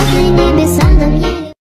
Every day this